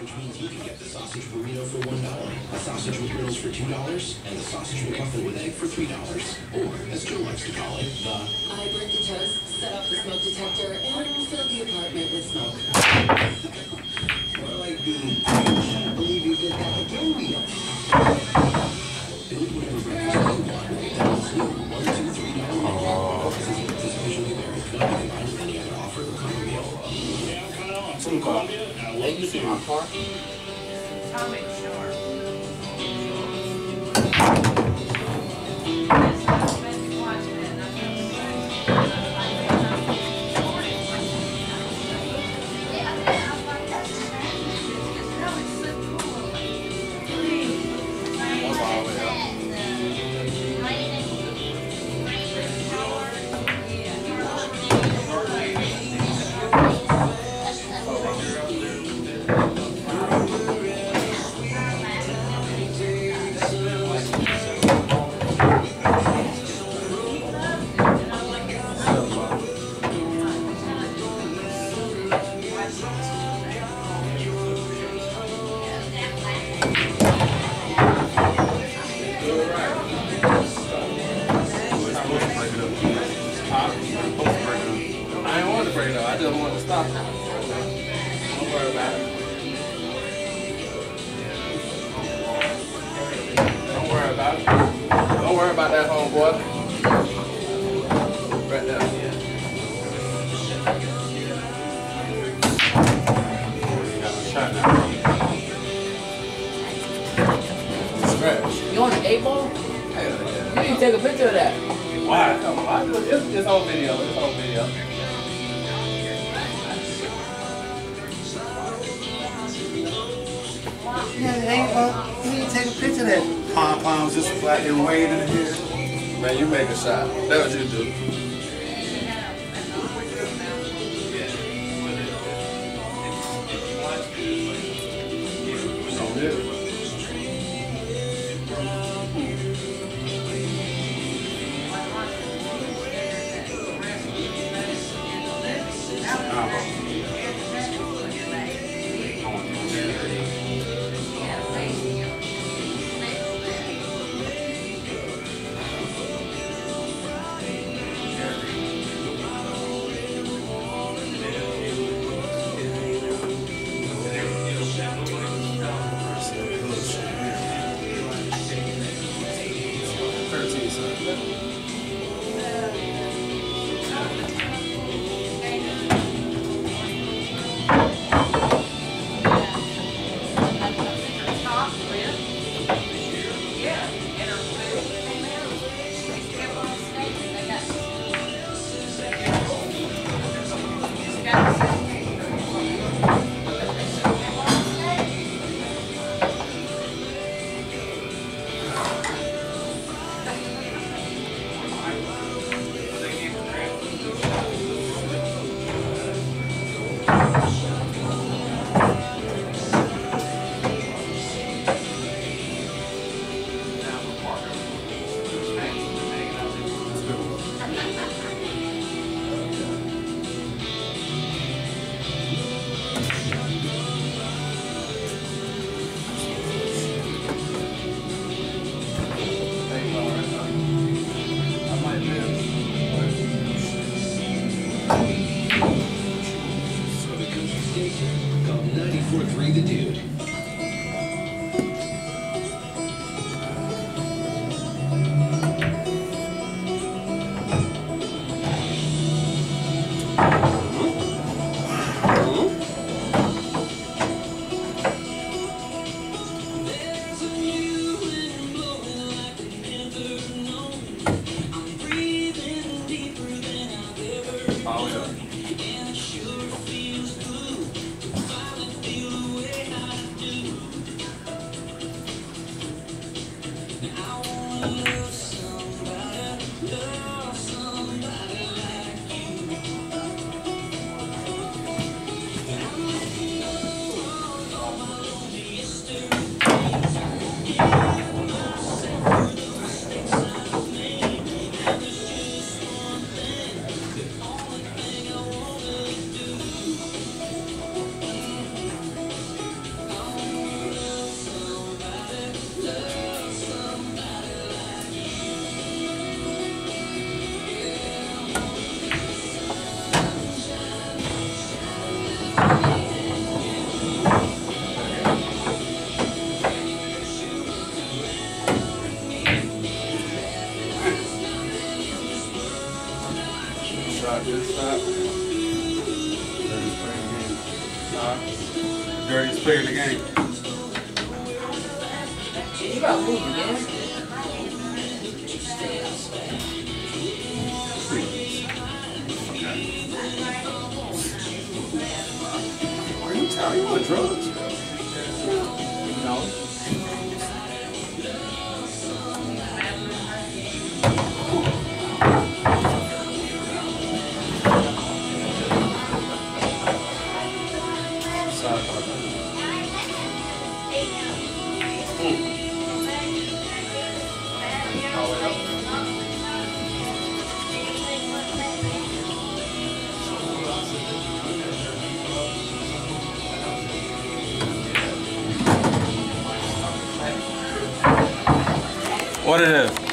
which means you can get the sausage burrito for $1, the sausage with McGriddles for $2, and the sausage McMuffin with egg for $3. Or, as Joe likes to call it, the I burnt the toast, set off the smoke detector, and filled the apartment with smoke. Tommy I didn't want to break it up. I just wanted to stop. Don't worry about it. Don't worry about it. Don't worry about that, homeboy. Right there. Got my shot now. You want the eight ball? Hell yeah. You need to take a picture of that. Why? Come. I do it. It's, it's on video. It's on video. Yeah, it ain't, uh, you need to take a picture of that. Pom poms just flat and waving in here. Man, you make a shot. That's what you do. So good. Thirteen, 94.3 The Dude. Oh, Good stop. Dirtiest player in the game. Huh? Dirtiest player in the game. You gotta move again. Are you telling you on drugs? What it is?